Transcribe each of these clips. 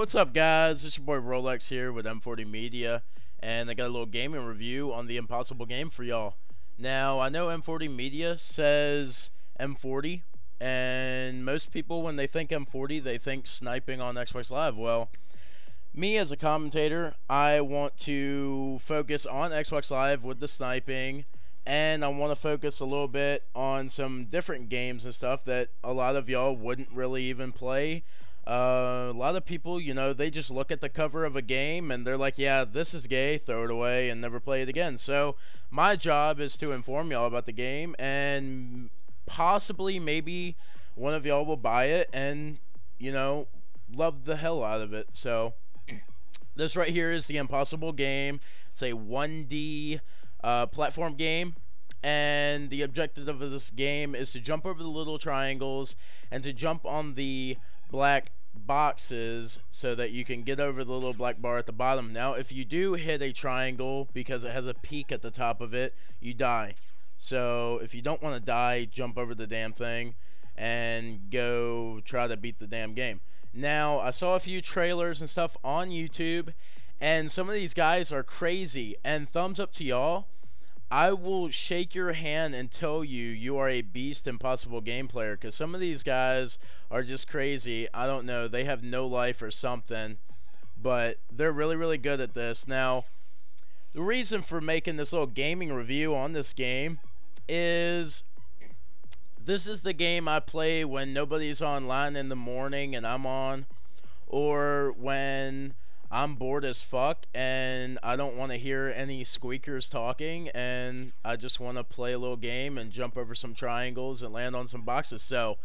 What's up, guys? It's your boy Rolex here with M40 Media, and I got a little gaming review on the Impossible game for y'all. Now, I know M40 Media says M40, and most people, when they think M40, they think sniping on Xbox Live. Well, me as a commentator, I want to focus on Xbox Live with the sniping, and I want to focus a little bit on some different games and stuff that a lot of y'all wouldn't really even play uh, a lot of people, you know, they just look at the cover of a game and they're like, yeah, this is gay, throw it away and never play it again. So, my job is to inform y'all about the game and possibly maybe one of y'all will buy it and, you know, love the hell out of it. So, this right here is the Impossible game. It's a 1D uh, platform game and the objective of this game is to jump over the little triangles and to jump on the black boxes so that you can get over the little black bar at the bottom. Now, if you do hit a triangle because it has a peak at the top of it, you die. So, if you don't want to die, jump over the damn thing and go try to beat the damn game. Now, I saw a few trailers and stuff on YouTube, and some of these guys are crazy. And thumbs up to y'all I will shake your hand and tell you you are a beast impossible game player because some of these guys are just crazy. I don't know. They have no life or something. But they're really, really good at this. Now, the reason for making this little gaming review on this game is this is the game I play when nobody's online in the morning and I'm on. Or when I'm bored as fuck and I don't want to hear any squeakers talking and I just want to play a little game and jump over some triangles and land on some boxes. So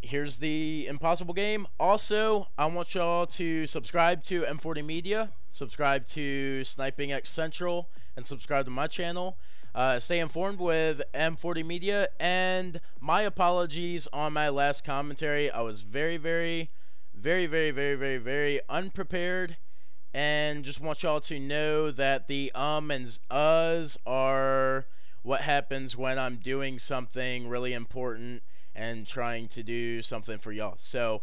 here's the impossible game. Also, I want y'all to subscribe to M40 Media, subscribe to Sniping X Central, and subscribe to my channel. Uh, stay informed with M40 Media, and my apologies on my last commentary. I was very, very very, very, very, very, very unprepared. And just want y'all to know that the um and uhs are what happens when I'm doing something really important and trying to do something for y'all. So,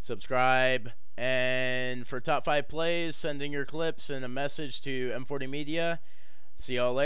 subscribe. And for top five plays, sending your clips and a message to M40 Media. See y'all later.